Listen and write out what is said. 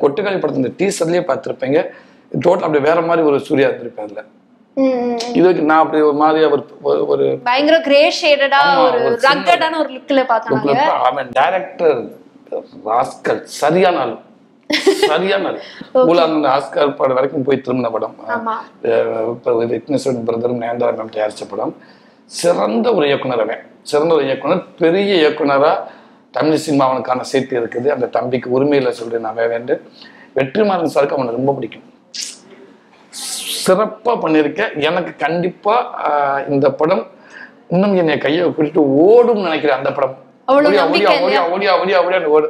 கொட்டுக்காளி படத்துல இந்த டீசர்லயே பார்த்திருப்பீங்க. டோட்டல் அப்படி வேற மாதிரி ஒரு சூர்யா இருந்திருப்பேன் அதுல. இது நான் அப்படி ஒரு மாதிரி ஒரு- ஒரு பயங்கர கிரே ஷேடடா ஒரு ரக்கடான ஒரு லுக்ல பார்த்தாங்க. அவன் டைரக்டர் ராஸ்கல் சரியான ஆள். சரியான ஆள். அந்த ஆஸ்கார் படம் வரைக்கும் போய் திரும்பின படம். விக்னேஸ்வரன் பிரதரும் நேந்திரா மேம் தயாரிச்ச படம்? சிறந்த ஒரு இயக்குனர் அவன். சிறந்த ஒரு இயக்குனர் பெரிய இயக்குனரா தமிழ் சினிமாவனுக்கான சீட்டு இருக்குது. அந்த தம்பிக்கு உரிமையில சொல்றேன் நான் வேண்டு வெற்றிமாறன் சாருக்கு அவனை ரொம்ப பிடிக்கும். சிறப்பா பண்ணியிருக்கேன் எனக்கு கண்டிப்பா ஆஹ், இந்த படம் இன்னும் என்னை கையை பிடிச்சிட்டு ஓடும் நினைக்கிறேன் அந்த படம். ஓடியா ஓடியா ஓடியா ஓடியா ஓடியா ஓடியா ஓடு.